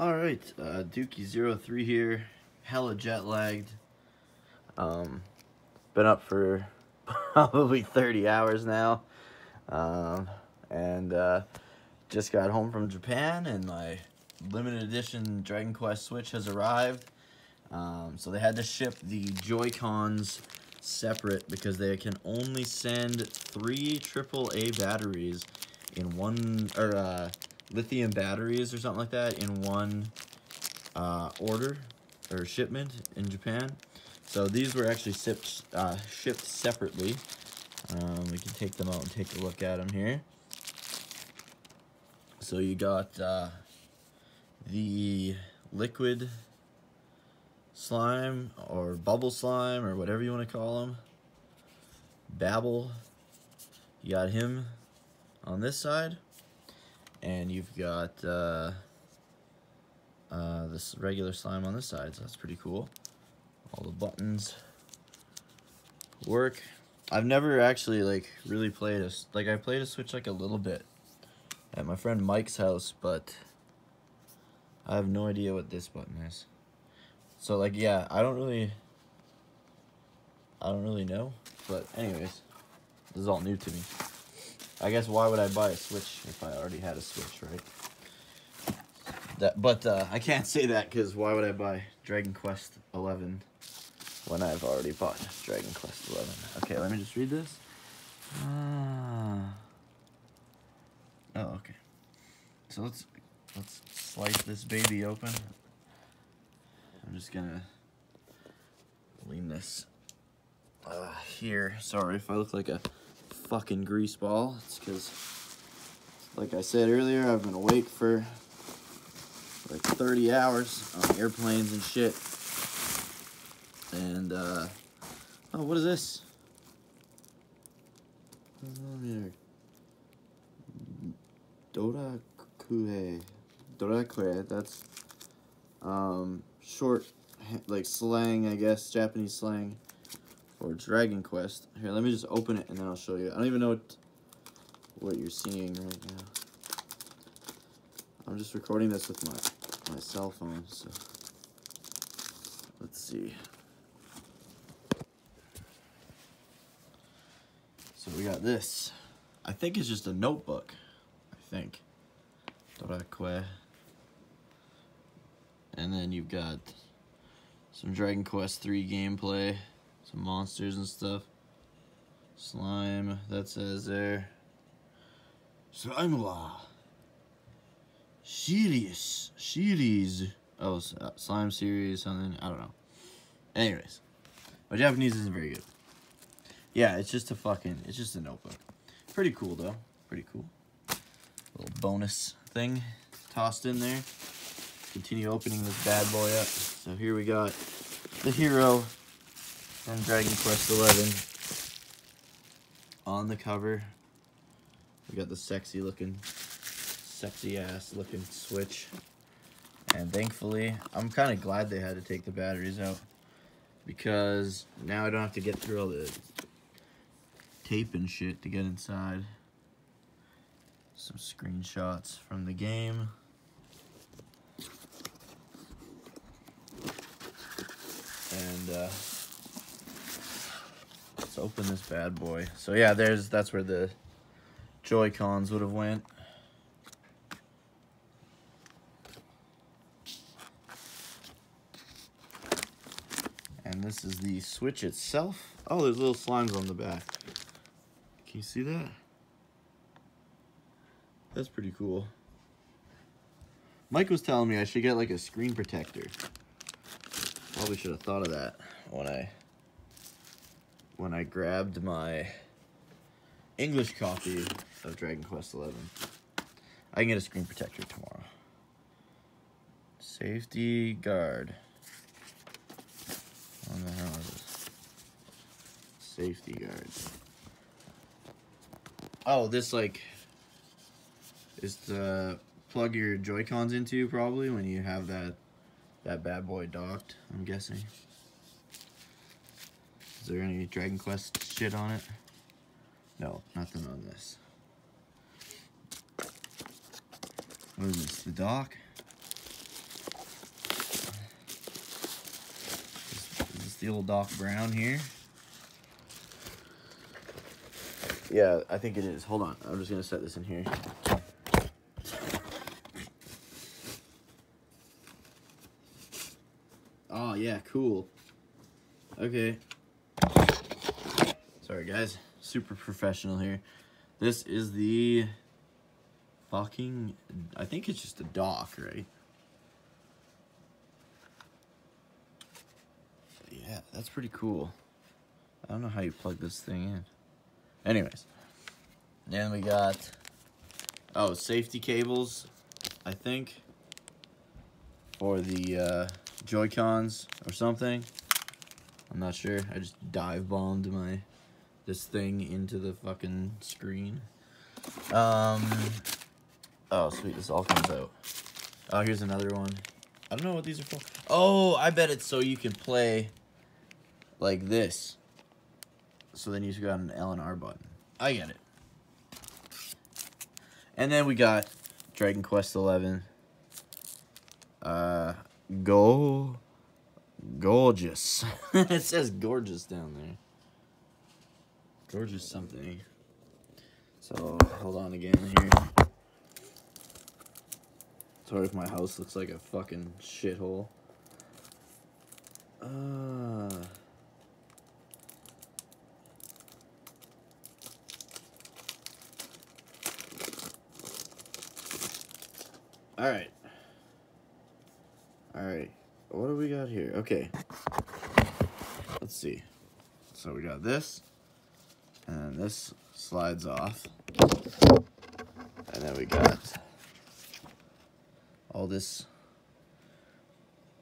All right, uh, Dukey03 here, hella jet lagged. Um, been up for probably 30 hours now. Um, and uh, just got home from Japan and my limited edition Dragon Quest Switch has arrived. Um, so they had to ship the Joy-Cons separate because they can only send three AAA batteries in one, or uh, lithium batteries or something like that in one uh, order or shipment in Japan. So these were actually shipped, uh, shipped separately. Um, we can take them out and take a look at them here. So you got uh, the liquid slime or bubble slime or whatever you want to call them. Babble. You got him on this side. And you've got uh, uh, this regular slime on this side, so that's pretty cool. All the buttons work. I've never actually like really played a like I played a Switch like a little bit at my friend Mike's house, but I have no idea what this button is. So like yeah, I don't really I don't really know, but anyways, this is all new to me. I guess why would I buy a Switch if I already had a Switch, right? That, but uh, I can't say that because why would I buy Dragon Quest 11 when I've already bought Dragon Quest 11? Okay, let me just read this. Ah. Oh, okay. So let's let's slice this baby open. I'm just gonna lean this uh, here. Sorry if I look like a fucking grease ball. It's because, like I said earlier, I've been awake for like 30 hours on airplanes and shit. And, uh, oh, what is this? Dorakue. Dorakue, that's, um, short, like, slang, I guess, Japanese slang for Dragon Quest. Here, let me just open it and then I'll show you. I don't even know what, what you're seeing right now. I'm just recording this with my, my cell phone, so let's see. So we got this. I think it's just a notebook. I think. Dorakue. And then you've got some Dragon Quest 3 gameplay some monsters and stuff. Slime, that says there. Slime Law. Series. Series. Oh, uh, slime series, something. I don't know. Anyways. My Japanese isn't very good. Yeah, it's just a fucking, it's just a notebook. Pretty cool, though. Pretty cool. Little bonus thing tossed in there. Continue opening this bad boy up. So here we got the hero from Dragon Quest XI. On the cover, we got the sexy looking, sexy ass looking Switch. And thankfully, I'm kind of glad they had to take the batteries out. Because now I don't have to get through all the tape and shit to get inside. Some screenshots from the game. And, uh, Let's open this bad boy. So yeah, there's that's where the Joy-Cons would have went. And this is the Switch itself. Oh, there's little slimes on the back. Can you see that? That's pretty cool. Mike was telling me I should get like a screen protector. Probably should have thought of that when I when I grabbed my English copy of Dragon Quest XI. I can get a screen protector tomorrow. Safety guard. What the hell is this? Safety guard. Oh, this like is to plug your Joy-Cons into probably when you have that that bad boy docked, I'm guessing there any Dragon Quest shit on it? No, nothing on this. What is this, the dock? Is this the old Doc Brown here? Yeah, I think it is. Hold on, I'm just gonna set this in here. Oh yeah, cool. Okay. Sorry, guys. Super professional here. This is the fucking... I think it's just a dock, right? Yeah, that's pretty cool. I don't know how you plug this thing in. Anyways. Then we got... Oh, safety cables, I think. For the uh, Joy-Cons or something. I'm not sure. I just dive bombed my this thing into the fucking screen. Um. Oh, sweet. This all comes out. Oh, here's another one. I don't know what these are for. Oh, I bet it's so you can play like this. So then you've got an L and R button. I get it. And then we got Dragon Quest Eleven. Uh, go, gorgeous. it says gorgeous down there. Gorgeous something. So hold on again here. Sorry if my house looks like a fucking shithole. Uh. All right. All right. What do we got here? Okay. Let's see. So we got this. And this slides off. And then we got all this.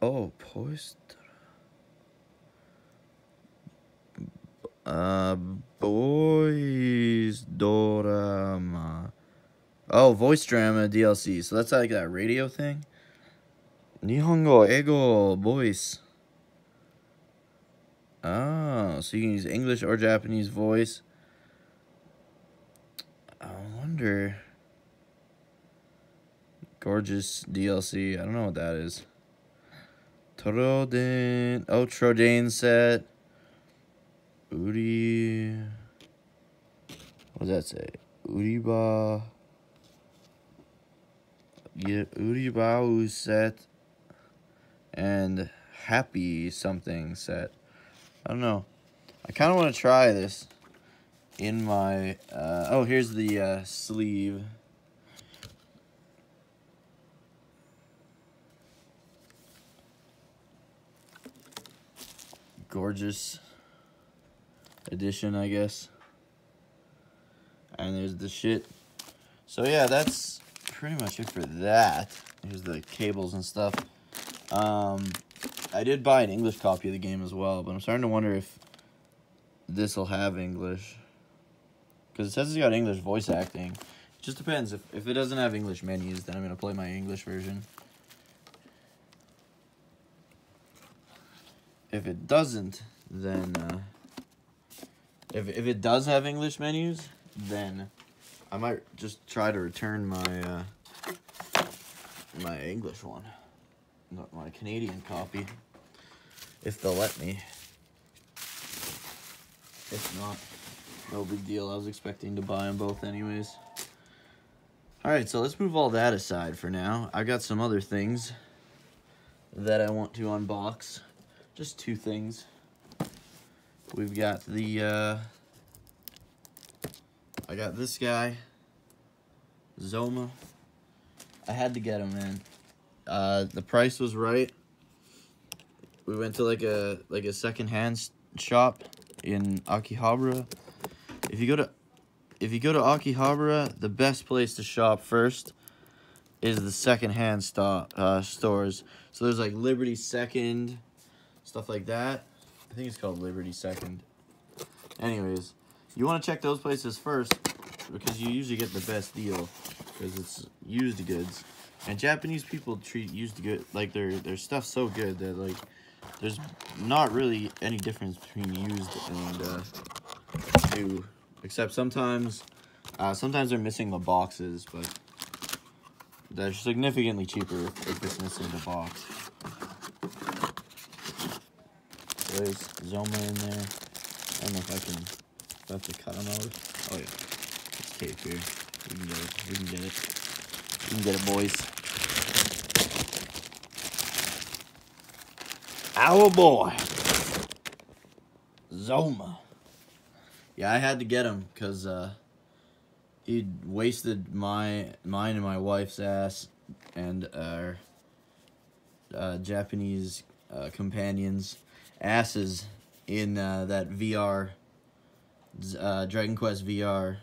Oh, poist. Uh, boys dorama. Oh, voice drama DLC. So that's like that radio thing. Nihongo, ego, voice. Oh, so you can use English or Japanese voice. I wonder. Gorgeous DLC. I don't know what that is. Troden. Oh, Troden set. Uri. What does that say? Uriba. Uribau set. And Happy something set. I don't know. I kind of want to try this in my... Uh, oh, here's the uh, sleeve. Gorgeous edition, I guess. And there's the shit. So yeah, that's pretty much it for that. Here's the cables and stuff. Um, I did buy an English copy of the game as well, but I'm starting to wonder if this will have English. Because it says it's got English voice acting. It just depends. If, if it doesn't have English menus, then I'm going to play my English version. If it doesn't, then... Uh, if, if it does have English menus, then I might just try to return my uh, my English one not my Canadian copy, if they'll let me. If not, no big deal. I was expecting to buy them both anyways. Alright, so let's move all that aside for now. I got some other things that I want to unbox. Just two things. We've got the, uh, I got this guy, Zoma. I had to get him, man. Uh, the price was right. We went to like a like a secondhand shop in Akihabara. If you go to if you go to Akihabara, the best place to shop first is the secondhand stop uh, stores. So there's like Liberty Second, stuff like that. I think it's called Liberty Second. Anyways, you want to check those places first because you usually get the best deal because it's used goods. And Japanese people treat used good like their their stuff so good that like there's not really any difference between used and uh, new, except sometimes uh, sometimes they're missing the boxes, but they're significantly cheaper if, if it's missing the box. There's Zoma in there. I don't know if I can. Do I have to cut him out? Oh yeah, it's tape here. We can get it. We can get it. We can get it, boys. Our boy, Zoma. Yeah, I had to get him because uh, he wasted my mine and my wife's ass and our uh, Japanese uh, companions' asses in uh, that VR, uh, Dragon Quest VR.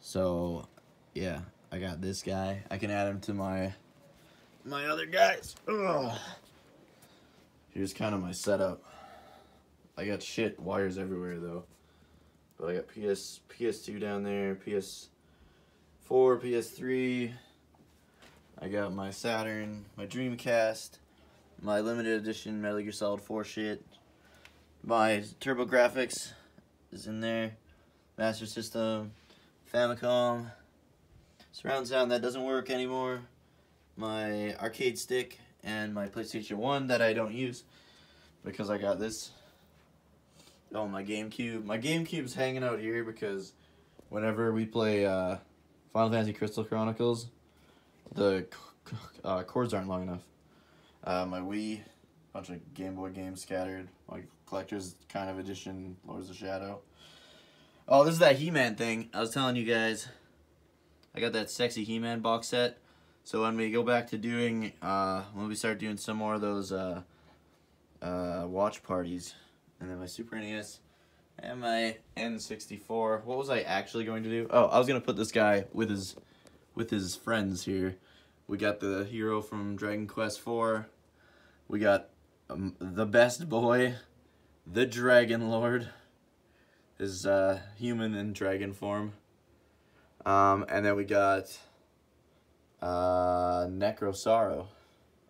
So, yeah, I got this guy. I can add him to my my other guys. Ugh. Here's kind of my setup. I got shit wires everywhere though. But I got PS PS2 down there, PS4, PS3. I got my Saturn, my Dreamcast, my limited edition Metal Gear Solid 4 shit. My TurboGrafx is in there. Master System, Famicom, surround sound that doesn't work anymore. My arcade stick and my PlayStation 1 that I don't use because I got this. Oh, my GameCube. My GameCube's hanging out here because whenever we play uh, Final Fantasy Crystal Chronicles, the uh, cords aren't long enough. Uh, my Wii, bunch of Game Boy games scattered. My collector's kind of edition, Lords of Shadow. Oh, this is that He-Man thing. I was telling you guys, I got that sexy He-Man box set. So when we go back to doing, uh, when we start doing some more of those uh, uh, watch parties, and then my Super NES and my N64. What was I actually going to do? Oh, I was gonna put this guy with his with his friends here. We got the hero from Dragon Quest IV. We got um, the best boy, the Dragon Lord, his uh, human and dragon form. Um, and then we got uh, Necrosaro,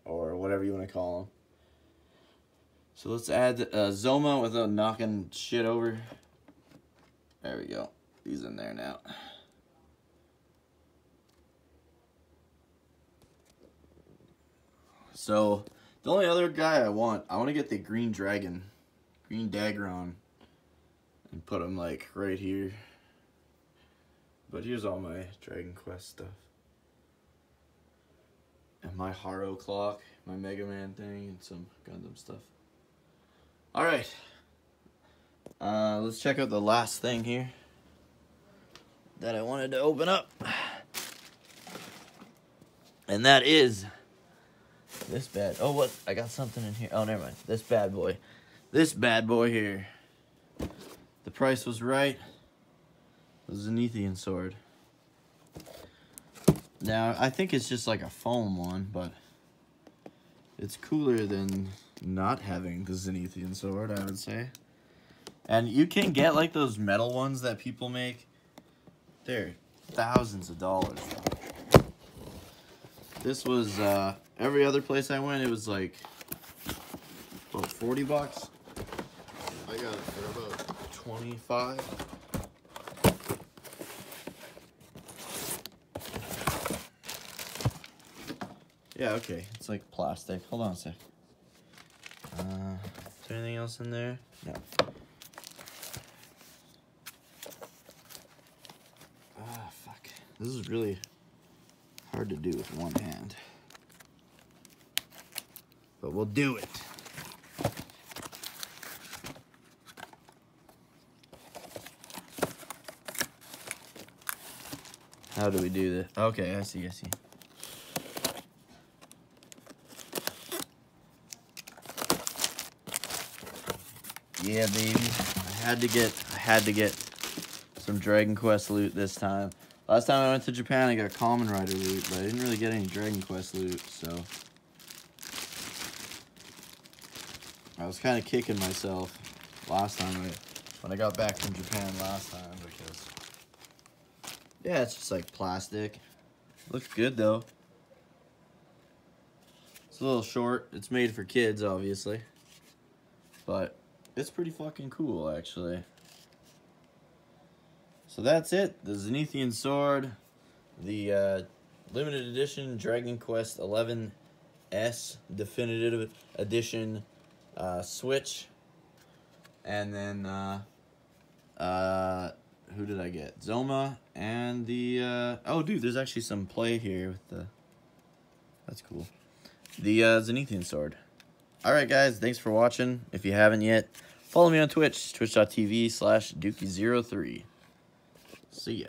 or whatever you want to call him. So let's add uh, Zoma without knocking shit over. There we go. He's in there now. So, the only other guy I want, I want to get the Green Dragon, Green Daggeron, and put him like right here. But here's all my Dragon Quest stuff. And my Haro clock, my Mega Man thing, and some Gundam stuff. Alright. Uh, let's check out the last thing here that I wanted to open up. And that is this bad. Oh, what? I got something in here. Oh, never mind. This bad boy. This bad boy here. The price was right. Zenithian sword. Now, I think it's just like a foam one, but it's cooler than not having the Zenithian sword, I would say. And you can get like those metal ones that people make. They're thousands of dollars. This was uh, every other place I went, it was like about 40 bucks. I got it for about 25. Yeah, okay. It's like plastic. Hold on a sec. Uh, is there anything else in there? No. Ah, fuck. This is really hard to do with one hand. But we'll do it. How do we do this? Okay, I see, I see. Yeah, baby. I had to get I had to get some Dragon Quest loot this time. Last time I went to Japan, I got Kamen Rider loot, but I didn't really get any Dragon Quest loot, so... I was kind of kicking myself last time, I, when I got back from Japan last time, because... Yeah, it's just like plastic. Looks good, though. It's a little short. It's made for kids, obviously. But it's pretty fucking cool, actually. So that's it. The Zenithian Sword, the uh, limited edition Dragon Quest 11 S Definitive Edition uh, Switch, and then uh, uh, who did I get? Zoma and the uh, oh dude, there's actually some play here with the. That's cool. The uh, Zenithian sword. All right, guys, thanks for watching. If you haven't yet, follow me on Twitch, twitch.tv slash dukey03. See ya.